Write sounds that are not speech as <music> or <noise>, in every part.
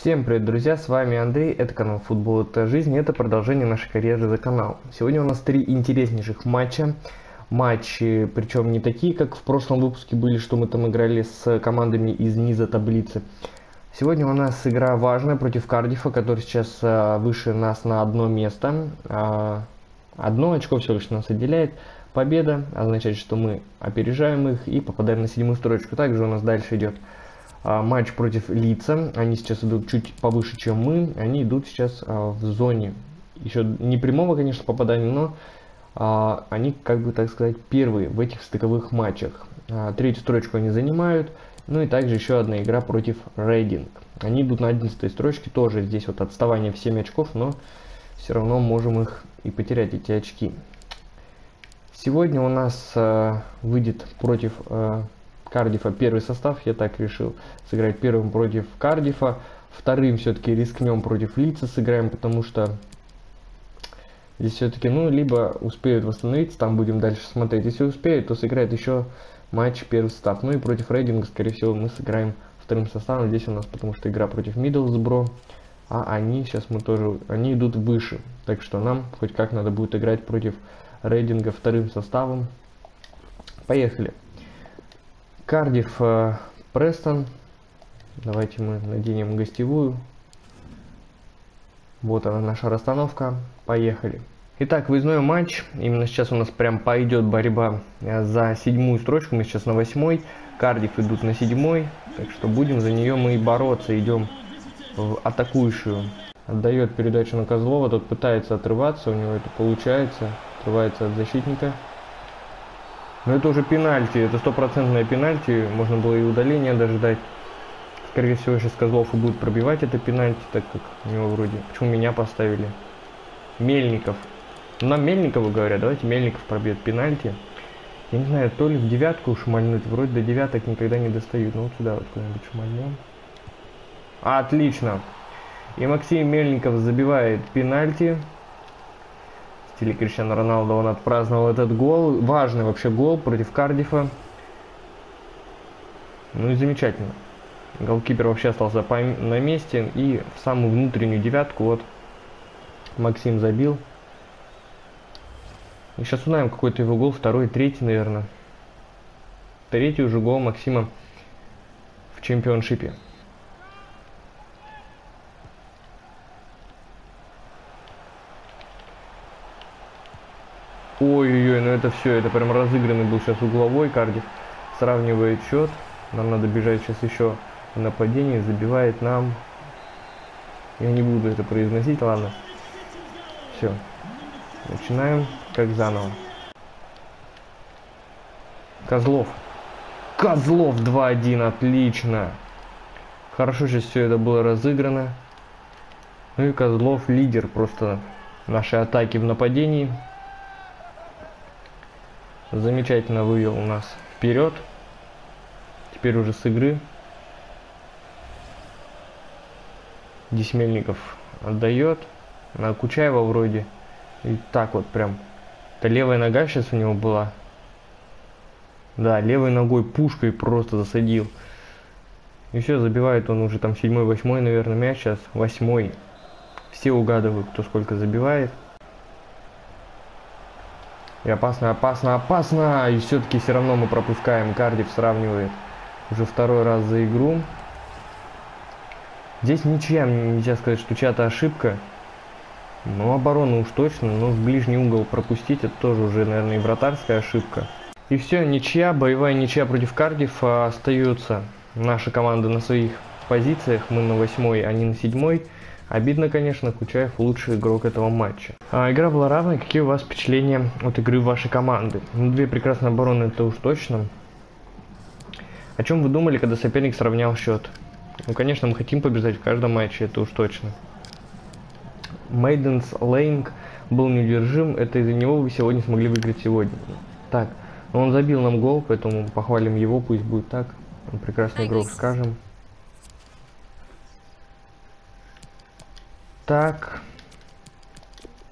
Всем привет, друзья, с вами Андрей, это канал Футбол это жизнь, это продолжение нашей карьеры за канал. Сегодня у нас три интереснейших матча, матчи, причем не такие, как в прошлом выпуске были, что мы там играли с командами из низа таблицы. Сегодня у нас игра важная против Кардифа, который сейчас а, выше нас на одно место. А, одно очко всего лишь нас отделяет. Победа означает, что мы опережаем их и попадаем на седьмую строчку. Также у нас дальше идет матч против Лица. Они сейчас идут чуть повыше, чем мы. Они идут сейчас а, в зоне. Еще не прямого, конечно, попадания, но а, они, как бы так сказать, первые в этих стыковых матчах. А, третью строчку они занимают. Ну и также еще одна игра против Рейдинг. Они идут на 11 строчке, тоже здесь вот отставание в 7 очков, но все равно можем их и потерять, эти очки. Сегодня у нас э, выйдет против Кардифа первый состав, я так решил сыграть первым против Кардифа, вторым все-таки рискнем против Лица сыграем, потому что здесь все-таки, ну, либо успеют восстановиться, там будем дальше смотреть, если успеют, то сыграет еще матч первый состав, ну и против Рейдинга, скорее всего, мы сыграем вторым составом, здесь у нас потому что игра против Миддлсбро, а они сейчас мы тоже, они идут выше, так что нам хоть как надо будет играть против Рейдинга вторым составом. Поехали. Кардив э, Престон. Давайте мы наденем гостевую. Вот она наша расстановка. Поехали. Итак, выездной матч. Именно сейчас у нас прям пойдет борьба э, за седьмую строчку. Мы сейчас на восьмой. Кардив идут на седьмой. Так что будем за нее мы и бороться. Идем в атакующую. Отдает передачу на Козлова. Тот пытается отрываться. У него это получается. Отрывается от защитника. Но это уже пенальти, это стопроцентное пенальти, можно было и удаление дождать. Скорее всего, сейчас Козлов и будет пробивать это пенальти, так как у него вроде... Почему меня поставили? Мельников. Нам Мельникова говорят, давайте Мельников пробьет пенальти. Я не знаю, то ли в девятку шмальнуть, вроде до девяток никогда не достают. Ну вот сюда вот куда-нибудь шмальнем. Отлично. И Максим Мельников забивает пенальти стиле Криштиану Роналду он отпраздновал этот гол. Важный вообще гол против Кардифа. Ну и замечательно. Голкипер вообще остался на месте. И в самую внутреннюю девятку вот Максим забил. И сейчас узнаем какой-то его гол. Второй, третий, наверное. Третий уже гол Максима в чемпионшипе. Ой-ой-ой, ну это все, это прям разыгранный был сейчас угловой. Кардив сравнивает счет. Нам надо бежать сейчас еще в нападение. Забивает нам. Я не буду это произносить, ладно. Все. Начинаем как заново. Козлов. Козлов 2-1, отлично. Хорошо сейчас все это было разыграно. Ну и Козлов лидер просто нашей атаки в нападении замечательно вывел нас вперед. Теперь уже с игры. Десмельников отдает. На Кучаева вроде. И так вот прям. Это левая нога сейчас у него была. Да, левой ногой пушкой просто засадил. И все, забивает он уже там седьмой, восьмой, наверное, мяч сейчас. Восьмой. Все угадывают, кто сколько забивает. И опасно, опасно, опасно. И все-таки все равно мы пропускаем. Кардив сравнивает уже второй раз за игру. Здесь ничья, нельзя сказать, что чья-то ошибка. Но оборона уж точно, но в ближний угол пропустить, это тоже уже, наверное, и вратарская ошибка. И все, ничья, боевая ничья против Кардифа остается. Наша команда на своих позициях, мы на восьмой, они на седьмой. Обидно, конечно, Кучаев лучший игрок этого матча. А, игра была равной. Какие у вас впечатления от игры вашей команды? Ну, две прекрасные обороны, это уж точно. О чем вы думали, когда соперник сравнял счет? Ну, конечно, мы хотим побеждать в каждом матче, это уж точно. Мейденс Лейнг был неудержим, это из-за него вы сегодня смогли выиграть сегодня. Так, он забил нам гол, поэтому похвалим его, пусть будет так. Он прекрасный игрок, скажем. Так.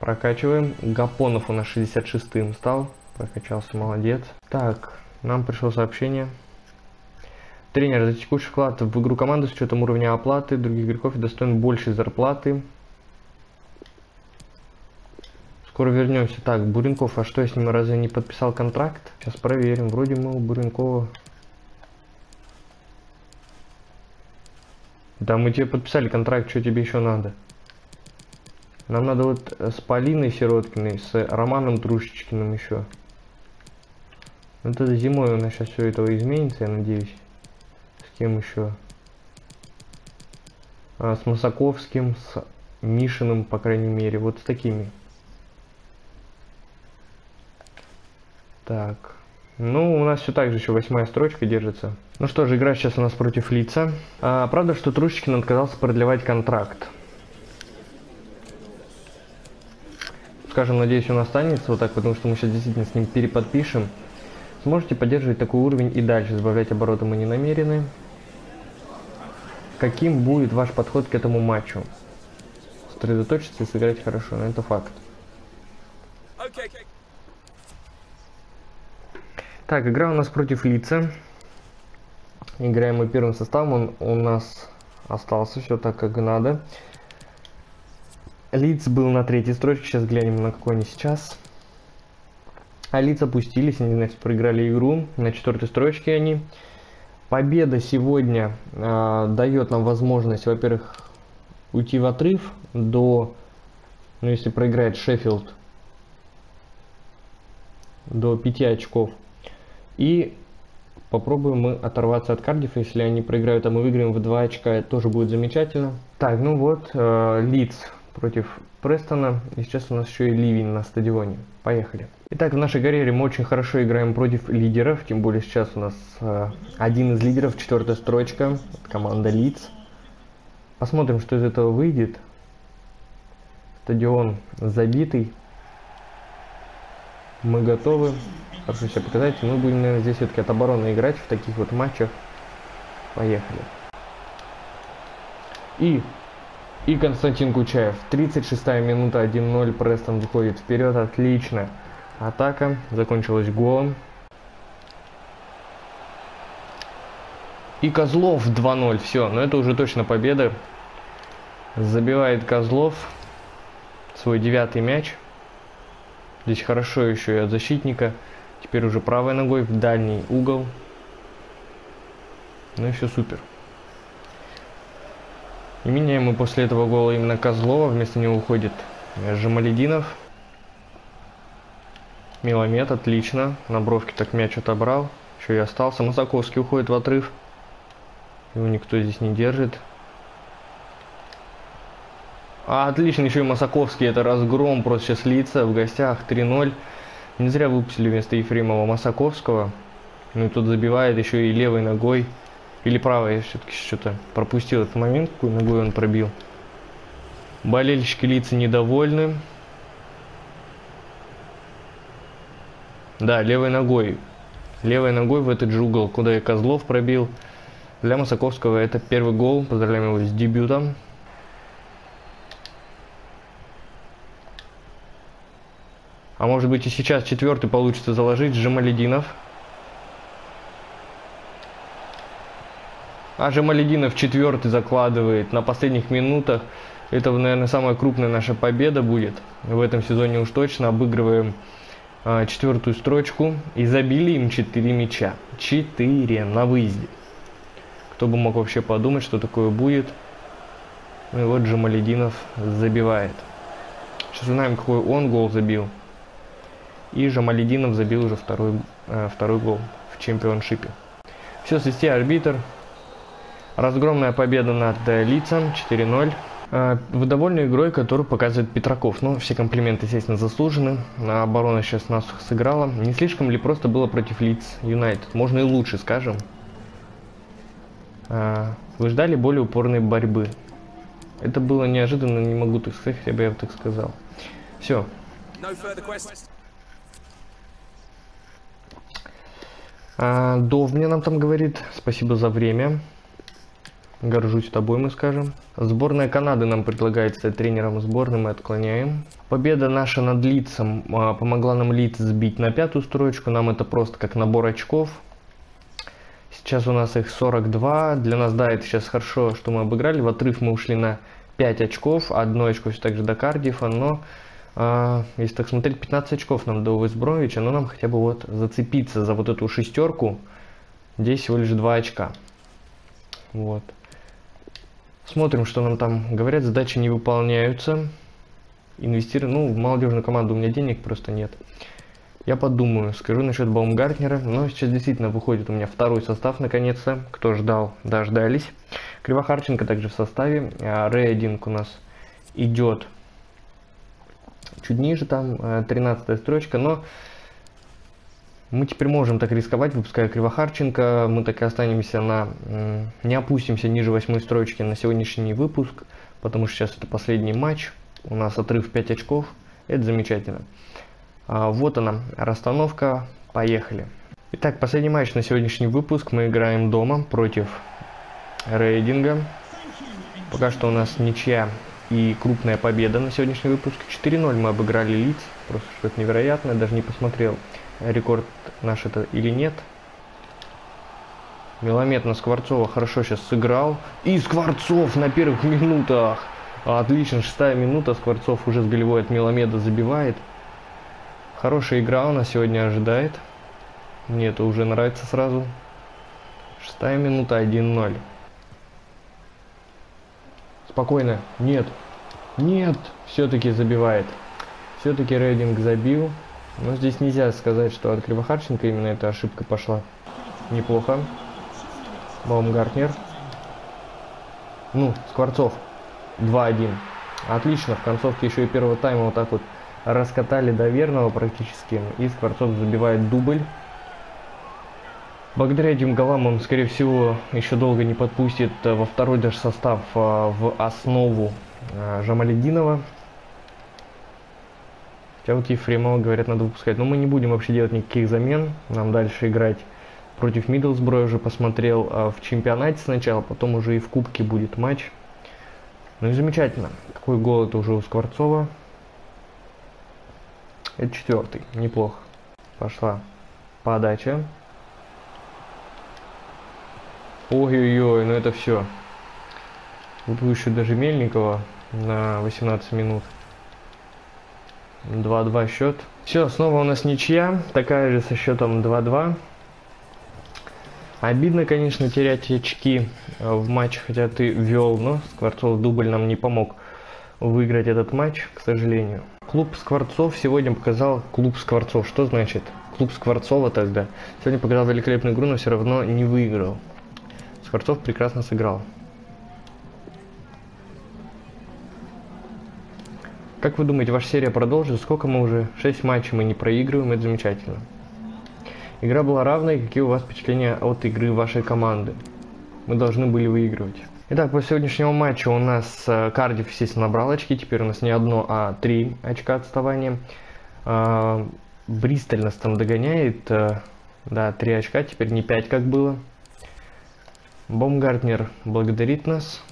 Прокачиваем. Гапонов у нас 66-м стал. Прокачался, молодец. Так, нам пришло сообщение. Тренер за текущий вклад в игру команды с учетом уровня оплаты других игроков достоин большей зарплаты. Скоро вернемся. Так, Буренков, а что я с ним разве не подписал контракт? Сейчас проверим. Вроде мы у Буренкова... Да, мы тебе подписали контракт, что тебе еще надо? Нам надо вот с Полиной Сироткиной, с Романом Трушечкиным еще. Ну, это зимой у нас сейчас все этого изменится, я надеюсь. С кем еще? А, с Масаковским, с Мишиным, по крайней мере. Вот с такими. Так. Ну, у нас все так же еще восьмая строчка держится. Ну что же, игра сейчас у нас против лица. А, правда, что Трущикин отказался продлевать контракт. Скажем, надеюсь, он останется вот так, потому что мы сейчас действительно с ним переподпишем. Сможете поддерживать такой уровень и дальше. Сбавлять обороты мы не намерены. Каким будет ваш подход к этому матчу? Сосредоточиться и сыграть хорошо, но это факт. Так, игра у нас против лица. Играем мы первым составом, он у нас остался все так, как надо. Лиц был на третьей строчке, сейчас глянем, на какой они сейчас. А лиц опустились, они значит, проиграли игру. На четвертой строчке они. Победа сегодня э, дает нам возможность, во-первых, уйти в отрыв до, ну если проиграет Шеффилд, до 5 очков. И попробуем мы оторваться от Кардифа. Если они проиграют, а мы выиграем в 2 очка, тоже будет замечательно. Так, ну вот, э, Лидс против Престона. И сейчас у нас еще и ливень на стадионе. Поехали. Итак, в нашей карьере мы очень хорошо играем против лидеров. Тем более сейчас у нас э, один из лидеров, четвертая строчка. Команда Лидс. Посмотрим, что из этого выйдет. Стадион забитый. Мы готовы хорошо себя показать. Мы будем, наверное, здесь все-таки от обороны играть в таких вот матчах. Поехали. И, и Константин Кучаев. 36 минута, 1-0. Престон выходит вперед. Отлично. Атака закончилась голом. И Козлов 2-0. Все, но это уже точно победа. Забивает Козлов свой девятый мяч. Здесь хорошо еще и от защитника. Теперь уже правой ногой в дальний угол. Ну и все супер. И меняем мы после этого гола именно Козлова. Вместо него уходит Жамалединов. Миломет, отлично. На бровке так мяч отобрал. Еще и остался. Масаковский уходит в отрыв. Его никто здесь не держит. А, отлично, еще и Масаковский. Это разгром просто сейчас лица в гостях 3-0. Не зря выпустили вместо Ефремова Масаковского. Ну и тут забивает еще и левой ногой. Или правой, я все-таки что-то пропустил этот момент, какую ногой он пробил. Болельщики лица недовольны. Да, левой ногой. Левой ногой в этот же угол, куда и Козлов пробил. Для Масаковского это первый гол. Поздравляем его с дебютом. А может быть и сейчас четвертый получится заложить Жемалединов. А Жемалединов четвертый закладывает на последних минутах. Это, наверное, самая крупная наша победа будет. В этом сезоне уж точно обыгрываем а, четвертую строчку и забили им 4 мяча. 4 на выезде. Кто бы мог вообще подумать, что такое будет. Ну и вот Джамалединов забивает. Сейчас узнаем, какой он гол забил. И Жамалединов забил уже второй, э, второй гол в чемпионшипе. Все, свести арбитр. Разгромная победа над э, Лицом 4-0. Э, вы довольны игрой, которую показывает Петраков. Ну, все комплименты, естественно, заслужены. Оборона сейчас нас сыграла. Не слишком ли просто было против Лиц Юнайтед? Можно и лучше, скажем. Э, вы ждали более упорной борьбы. Это было неожиданно, не могу так сказать, хотя бы я бы так сказал. Все. А, Дов мне нам там говорит, спасибо за время. Горжусь тобой, мы скажем. Сборная Канады нам предлагает стать тренером сборной, мы отклоняем. Победа наша над Лицом а, помогла нам Лиц сбить на пятую строчку. Нам это просто как набор очков. Сейчас у нас их 42. Для нас, да, это сейчас хорошо, что мы обыграли. В отрыв мы ушли на 5 очков. Одно очко все так же до Кардифа. Но, э, если так смотреть, 15 очков нам до Вестбромвича. Но нам хотя бы вот зацепиться за вот эту шестерку. Здесь всего лишь 2 очка. Вот. Смотрим, что нам там говорят. Задачи не выполняются. Инвестирую. Ну, в молодежную команду у меня денег просто нет. Я подумаю, скажу насчет Баумгартнера. Но сейчас действительно выходит у меня второй состав наконец-то. Кто ждал, дождались. Кривохарченко также в составе. А, Рейдинг у нас идет чуть ниже, там 13 э, строчка. Но мы теперь можем так рисковать, выпуская Кривохарченко. Мы так и останемся на... Не опустимся ниже восьмой строчки на сегодняшний выпуск. Потому что сейчас это последний матч. У нас отрыв 5 очков. Это замечательно. А, вот она, расстановка. Поехали. Итак, последний матч на сегодняшний выпуск. Мы играем дома против рейдинга. Пока что у нас ничья и крупная победа на сегодняшний выпуск. 4-0 мы обыграли лиц. Просто что-то невероятное. Даже не посмотрел, рекорд наш это или нет. Меломет на Скворцова хорошо сейчас сыграл. И Скворцов на первых <laughs> минутах. Отлично, шестая минута. Скворцов уже с голевой от Меломеда забивает. Хорошая игра у нас сегодня ожидает. Мне это уже нравится сразу. Шестая минута, 1-0. Спокойно. Нет. Нет. Все-таки забивает. Все-таки рейдинг забил. Но здесь нельзя сказать, что от Кривохарченко именно эта ошибка пошла. Неплохо. Баумгартнер. Ну, Скворцов. 2-1. Отлично. В концовке еще и первого тайма вот так вот раскатали до верного практически. И Скворцов забивает дубль. Благодаря этим голам он, скорее всего, еще долго не подпустит э, во второй даже состав э, в основу э, Жамалединова. Вот Ефремова, говорят, надо выпускать. Но мы не будем вообще делать никаких замен. Нам дальше играть против Миддлсбро. уже посмотрел в чемпионате сначала, потом уже и в кубке будет матч. Ну и замечательно. Какой гол это уже у Скворцова. Это четвертый. Неплохо. Пошла подача. Ой-ой-ой, ну это все. Выпущу даже Мельникова на 18 минут. 2-2 счет. Все, снова у нас ничья. Такая же со счетом 2-2. Обидно, конечно, терять очки в матче, хотя ты вел, но Скворцов дубль нам не помог выиграть этот матч, к сожалению. Клуб Скворцов сегодня показал клуб Скворцов. Что значит клуб Скворцова тогда? Сегодня показал великолепную игру, но все равно не выиграл. Скворцов прекрасно сыграл. Как вы думаете, ваша серия продолжится? Сколько мы уже? 6 матчей мы не проигрываем, это замечательно. Игра была равной, какие у вас впечатления от игры вашей команды? Мы должны были выигрывать. Итак, по сегодняшнему матчу у нас э, Кардив, естественно, набрал очки. Теперь у нас не одно, а три очка отставания. Э, Бристоль нас там догоняет. Э, да, три очка, теперь не пять, как было. Бомгартнер благодарит нас.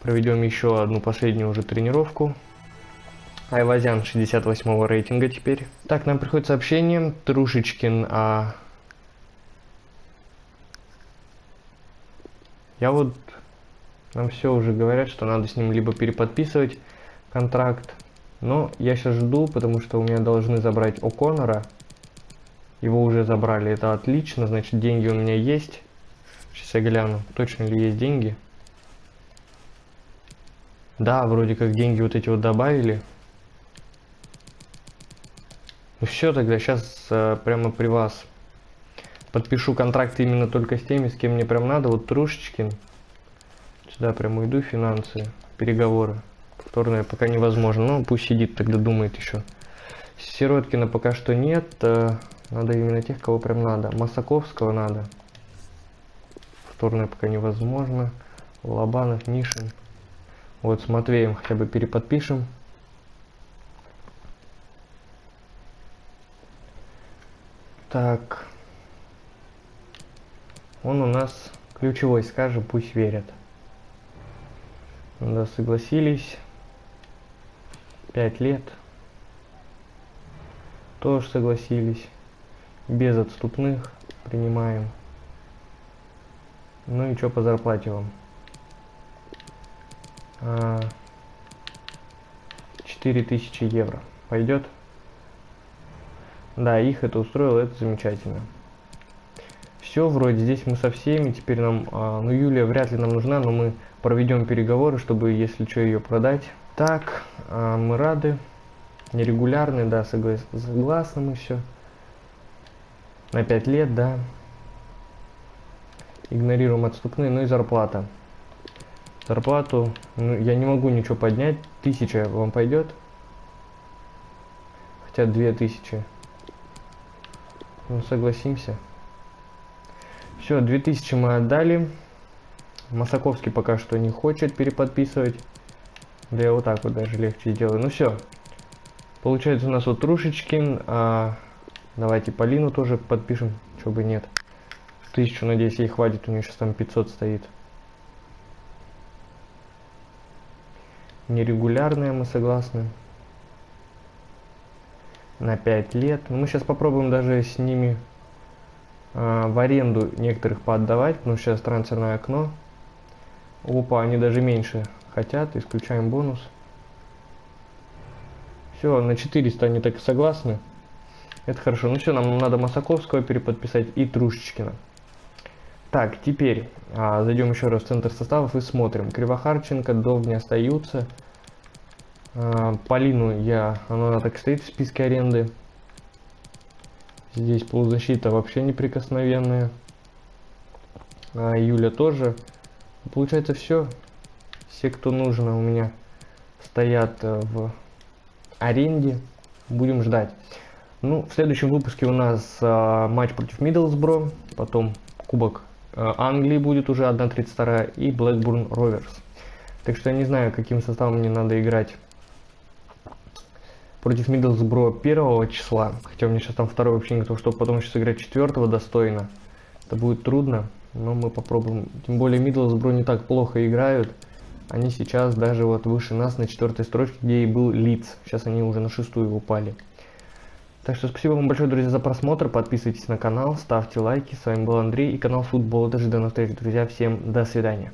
Проведем еще одну последнюю уже тренировку. Айвазян 68 рейтинга теперь. Так, нам приходит сообщение. Трушечкин а Я вот, нам все уже говорят, что надо с ним либо переподписывать контракт, но я сейчас жду, потому что у меня должны забрать О'Коннора. Его уже забрали, это отлично, значит деньги у меня есть. Сейчас я гляну, точно ли есть деньги. Да, вроде как деньги вот эти вот добавили. Ну все, тогда сейчас э, прямо при вас подпишу контракт именно только с теми, с кем мне прям надо. Вот Трушечкин. Сюда прям уйду, финансы, переговоры. Повторное пока невозможно. Ну, пусть сидит, тогда думает еще. Сироткина пока что нет. Э, надо именно тех, кого прям надо. Масаковского надо. Повторное пока невозможно. Лобанов, Нишин. Вот с Матвеем хотя бы переподпишем. Так. Он у нас ключевой, скажем, пусть верят. Да, согласились. Пять лет. Тоже согласились. Без отступных принимаем. Ну и что по зарплате вам? А, 4000 евро. Пойдет? Да, их это устроило, это замечательно. Все, вроде здесь мы со всеми, теперь нам, а, ну Юлия вряд ли нам нужна, но мы проведем переговоры, чтобы, если что, ее продать. Так, а, мы рады. Нерегулярные, да, соглас согласны мы все. На 5 лет, да. Игнорируем отступные, ну и зарплата. Зарплату, ну, я не могу ничего поднять. Тысяча вам пойдет? Хотя две тысячи. Ну, согласимся. Все, 2000 мы отдали. Масаковский пока что не хочет переподписывать. Да я вот так вот даже легче сделаю. Ну все. Получается у нас вот Трушечкин. А, давайте Полину тоже подпишем. Чего бы нет. Тысячу, надеюсь, ей хватит. У нее сейчас там 500 стоит. Нерегулярная мы согласны на 5 лет. Мы сейчас попробуем даже с ними э, в аренду некоторых поотдавать, потому что сейчас трансферное окно. Опа, они даже меньше хотят, исключаем бонус. Все, на 400 они так и согласны. Это хорошо. Ну все, нам надо Масаковского переподписать и Трушечкина. Так, теперь а, зайдем еще раз в центр составов и смотрим. Кривохарченко, Довни остаются. А, Полину я, она так стоит в списке аренды. Здесь полузащита вообще неприкосновенная. А Юля тоже. Получается все. Все, кто нужно, у меня стоят э, в аренде. Будем ждать. Ну, в следующем выпуске у нас а, матч против Миддлсбро, потом Кубок Англии будет уже 1.32 и Blackburn Rovers. Так что я не знаю, каким составом мне надо играть против Миддлсбро первого числа. Хотя у меня сейчас там второй вообще готов, чтобы потом еще сыграть четвертого достойно. Это будет трудно, но мы попробуем. Тем более Миддлсбро не так плохо играют. Они сейчас даже вот выше нас на четвертой строчке, где и был Лиц. Сейчас они уже на шестую упали. Так что спасибо вам большое, друзья, за просмотр. Подписывайтесь на канал, ставьте лайки. С вами был Андрей и канал Футбол. Даже до встречи, друзья. Всем до свидания.